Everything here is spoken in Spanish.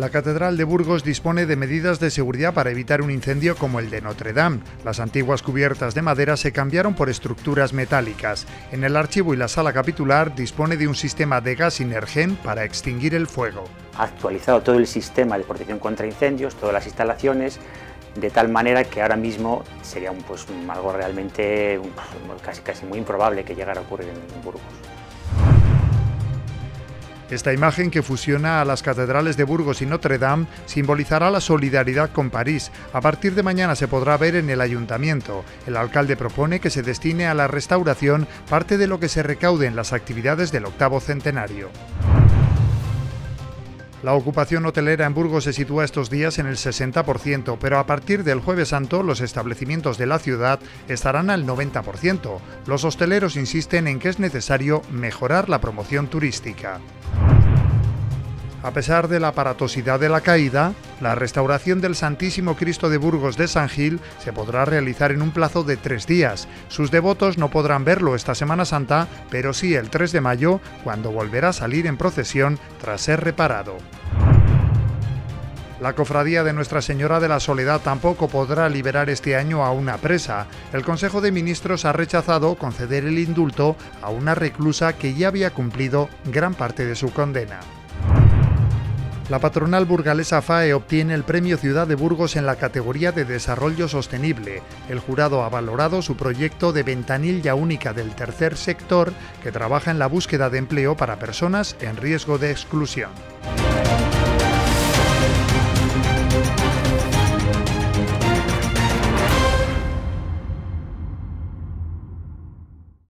La Catedral de Burgos dispone de medidas de seguridad para evitar un incendio como el de Notre Dame. Las antiguas cubiertas de madera se cambiaron por estructuras metálicas. En el archivo y la sala capitular dispone de un sistema de gas Inergen para extinguir el fuego. Ha actualizado todo el sistema de protección contra incendios, todas las instalaciones, de tal manera que ahora mismo sería un, pues, algo realmente casi, casi muy improbable que llegara a ocurrir en Burgos. Esta imagen que fusiona a las catedrales de Burgos y Notre Dame simbolizará la solidaridad con París. A partir de mañana se podrá ver en el ayuntamiento. El alcalde propone que se destine a la restauración parte de lo que se recaude en las actividades del octavo centenario. La ocupación hotelera en Burgos se sitúa estos días en el 60%, pero a partir del jueves santo los establecimientos de la ciudad estarán al 90%. Los hosteleros insisten en que es necesario mejorar la promoción turística. A pesar de la aparatosidad de la caída, la restauración del Santísimo Cristo de Burgos de San Gil se podrá realizar en un plazo de tres días. Sus devotos no podrán verlo esta Semana Santa, pero sí el 3 de mayo, cuando volverá a salir en procesión tras ser reparado. La cofradía de Nuestra Señora de la Soledad tampoco podrá liberar este año a una presa. El Consejo de Ministros ha rechazado conceder el indulto a una reclusa que ya había cumplido gran parte de su condena. La patronal burgalesa FAE obtiene el Premio Ciudad de Burgos en la categoría de Desarrollo Sostenible. El jurado ha valorado su proyecto de ventanilla única del tercer sector que trabaja en la búsqueda de empleo para personas en riesgo de exclusión.